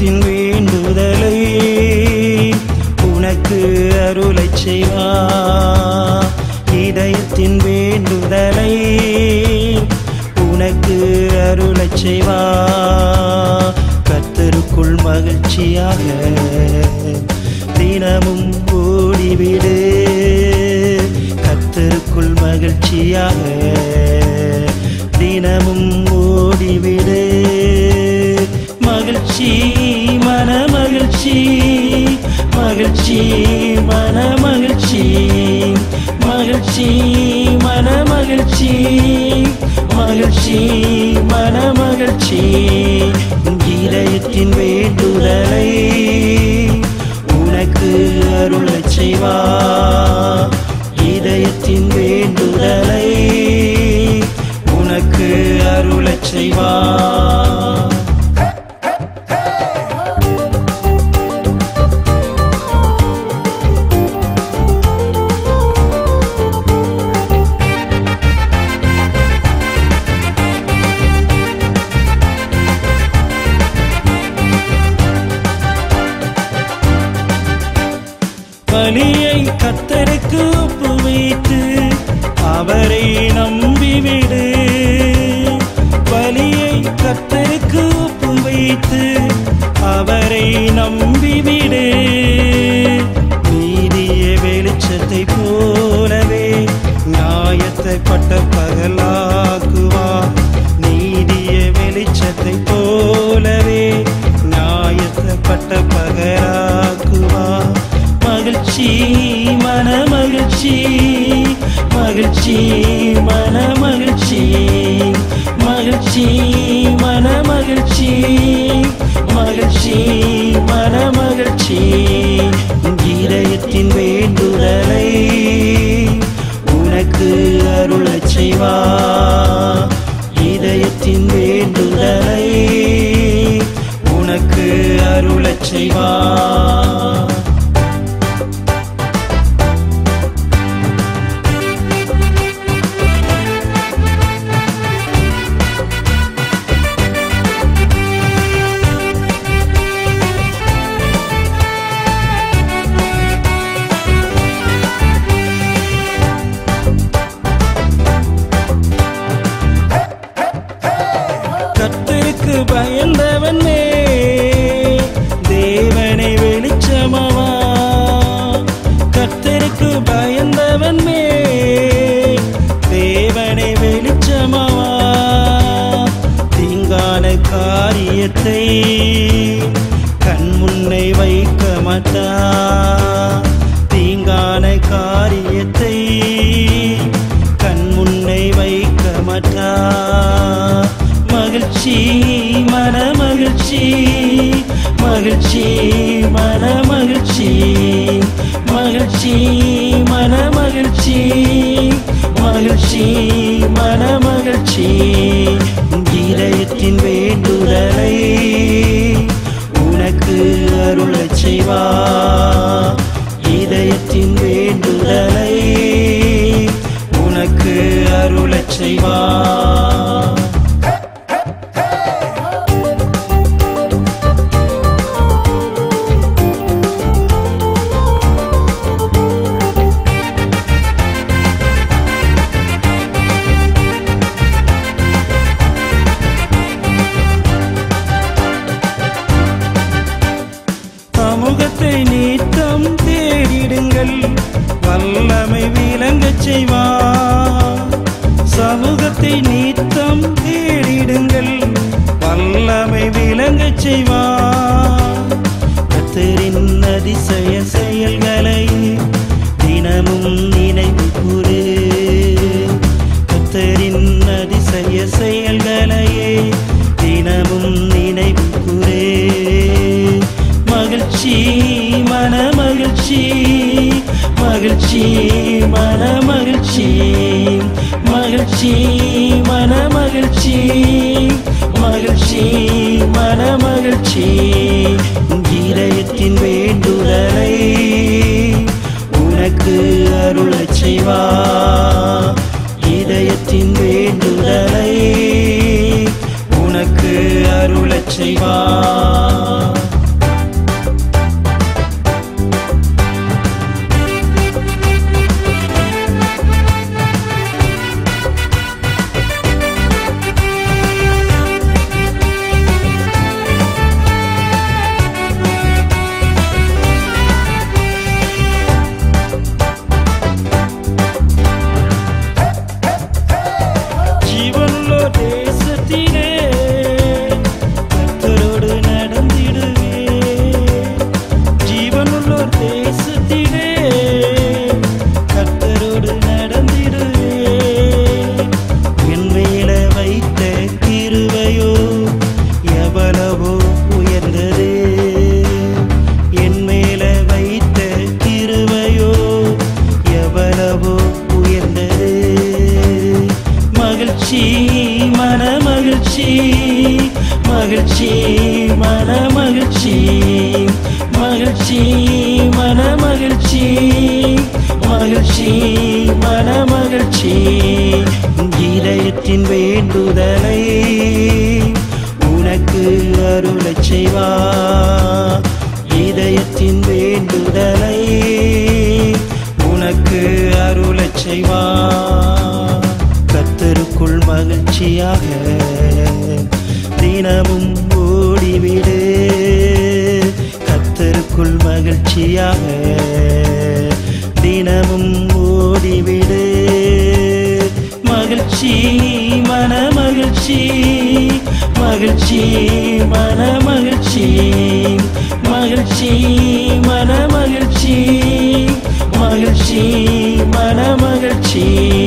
தெய்வத்தின் வேண்டுதலை உனக்கு அருளை செய்வா. இதயத்தின் வேண்டுதலை உனக்கு அருளை செய்வா. கத்தருக்குள் மகிழ்ச்சியாக தினமும் ஓடிவிடு. கத்தருக்குள் மகிழ்ச்சியாக தினமும் ஓடிவிடு. மகிழ்ச்சி மன மகிழ்ச்சி. மகிழ்ச்சி மன மகிழ்ச்சி. மகிழ்ச்சி மன மகிழ்ச்சி. மகிழ்ச்சி மன மகிழ்ச்சி. இதயத்தின் வேண்டுதலை உனக்கு அருளச் செய்வார். பலியை கத்தருக்கு ஒப்பு வைத்து அவரை மகிழ்ச்சி மனமகிழ்ச்சி. இதயத்தின் வேண்டுதலை உனக்கு அருளச் செய்வா. இதயத்தின் வேண்டுதலை மகிழ்ச்சி மன மகிழ்ச்சி. மகிழ்ச்சி மன மகிழ்ச்சி. மகிழ்ச்சி மன மகிழ்ச்சி. இதயத்தின் வேண்டுதலை உனக்கு அருளச் செய்வா. இதயத்தின் வேண்டுதலை உனக்கு அருளச் செய்வா. قلبي மகிழ்ச்சி மன மகிழ்ச்சி மகிழ்ச்சி மன மகிழ்ச்சி மகிழ்ச்சி மன மகிழ்ச்சி. இதயத்தின் வேண்டுதலை உனக்கு அருளச் செய்வா. இதயத்தின் வேண்டுதலை உனக்கு அருளச் செய்வா. மன மகிழ்ச்சி மகிழ்ச்சி மன மகிழ்ச்சி மகிழ்ச்சி மன மகிழ்ச்சி மகிழ்ச்சி மன மகிழ்ச்சி இதயத்தின் வேண்டுதலை உனக்கு அருளை செய்வா. இதயத்தின் வேண்டுதலை உனக்கு அருளை செய்வான் மகிழ்ச்சியாக தினமும் ஓடிவிடு. கத்தருக்குள் மகிழ்ச்சியாக தினமும் ஓடிவிடு. மகிழ்ச்சி மன மகிழ்ச்சி மகிழ்ச்சி மன மகிழ்ச்சி. மகிழ்ச்சி மன மகிழ்ச்சி மகிழ்ச்சி.